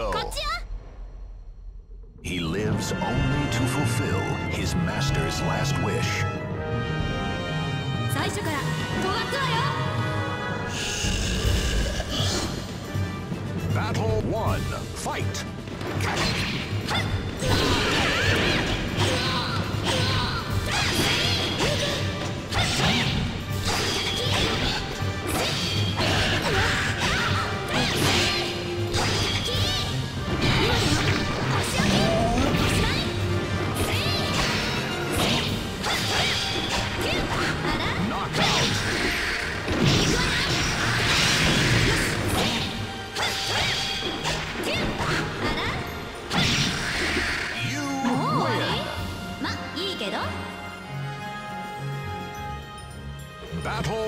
go. He lives only to fulfill his master's last wish. Battle 1. Fight!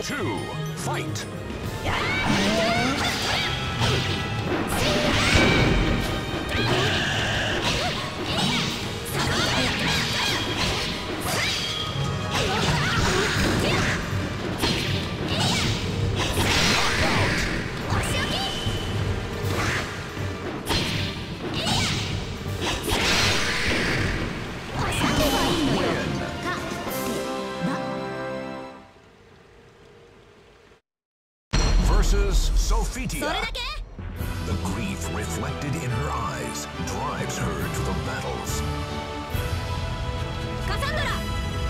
2. Fight! Mrs. Sophitia. The grief reflected in her eyes drives her to the battles. Cassandra,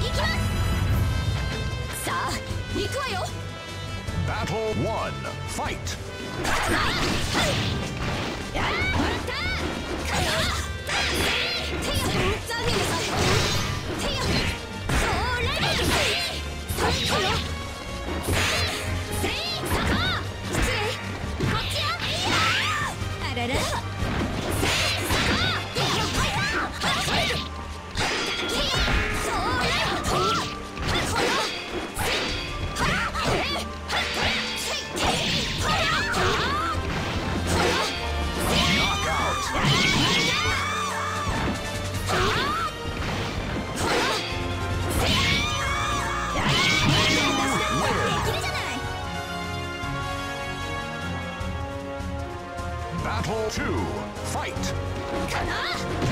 行きますさあ、行くわよ Battle 1, fight!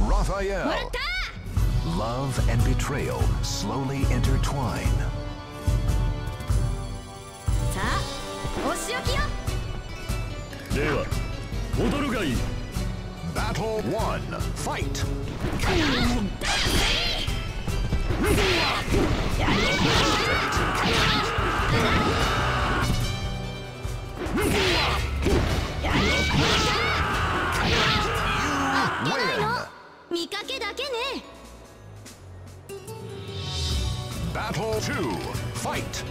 Raphael. Love and betrayal slowly intertwine. Battle 1. Fight! かけだけね Battle 2. Fight!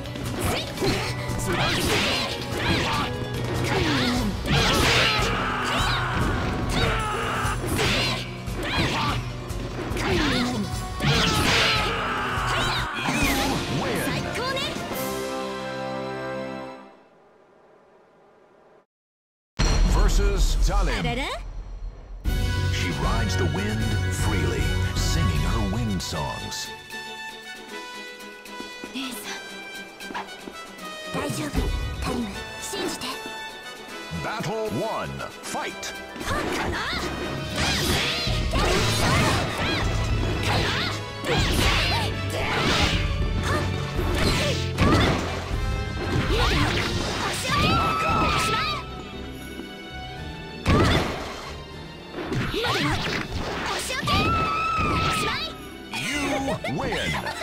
丈夫。タリム信じて。バトル1ファイトハッ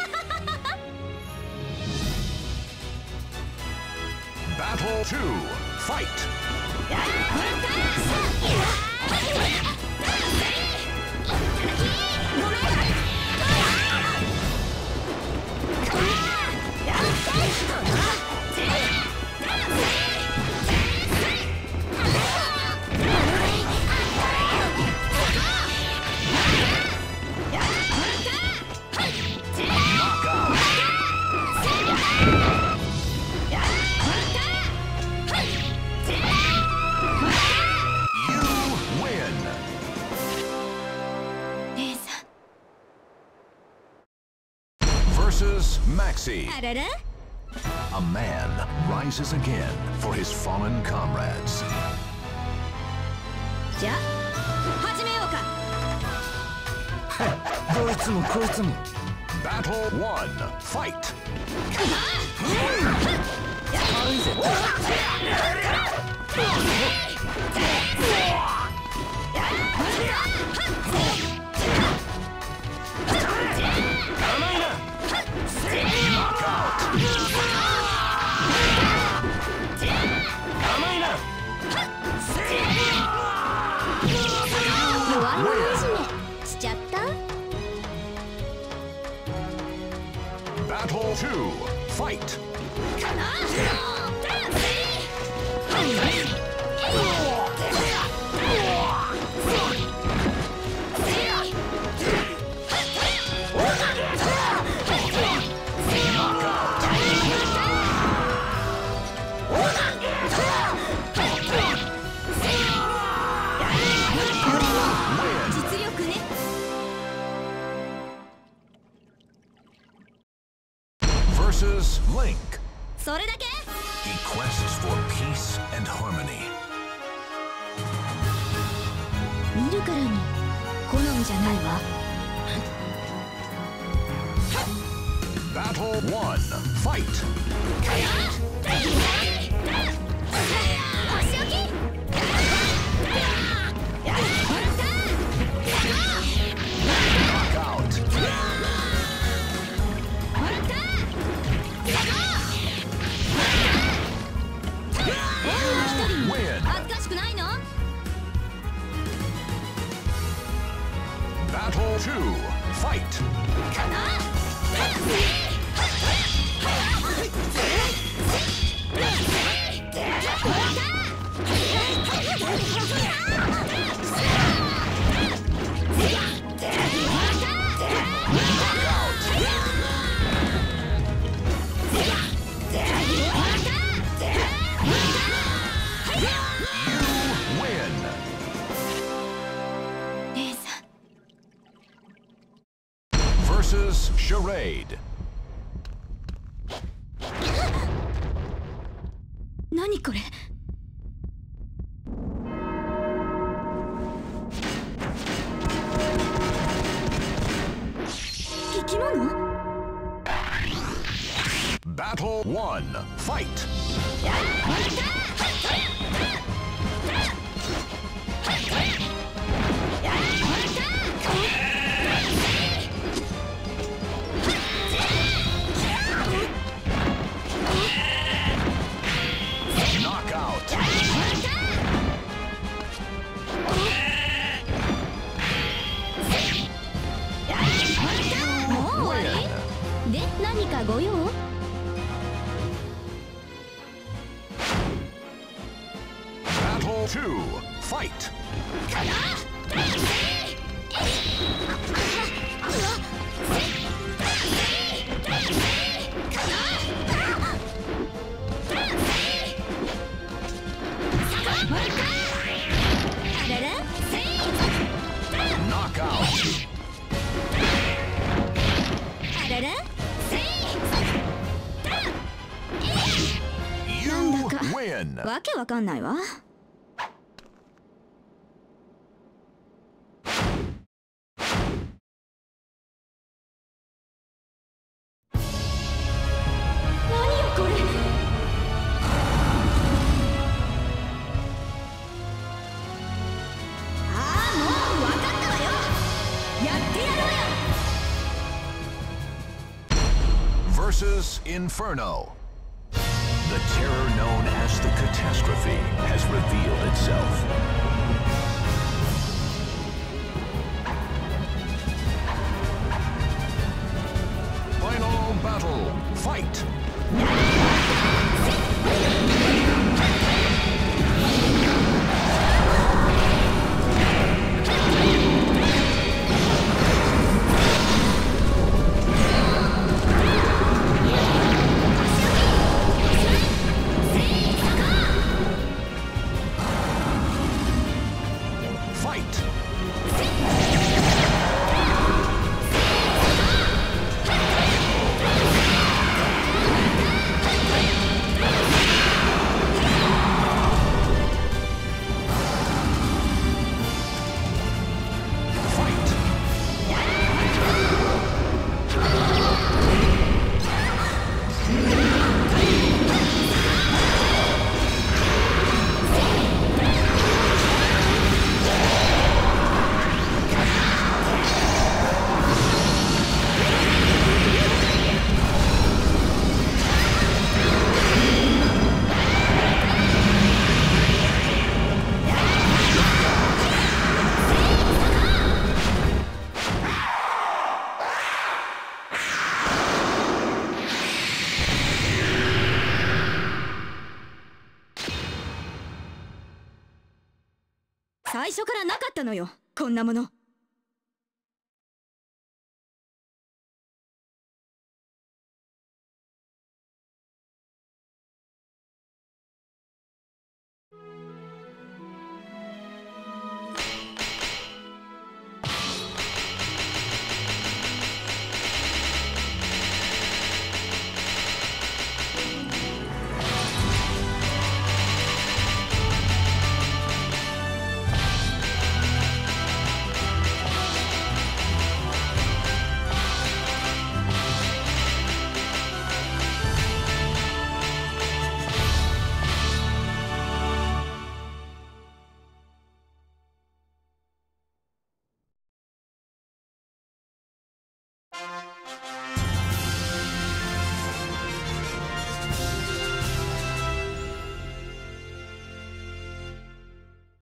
カ 2. Fight! Maxi. Arara? A man rises again for his fallen comrades. Battle 1. Fight. 弱い者いじめしちゃった Battle 2. Fight. 実 分じゃないわ。2. Fight. 何これ？バトルワファイト fight! わけわかんないわ。Versus Inferno. The terror known as the catastrophe has revealed itself. Final battle. Fight. Fight. 最初からなかったのよ。こんなもの。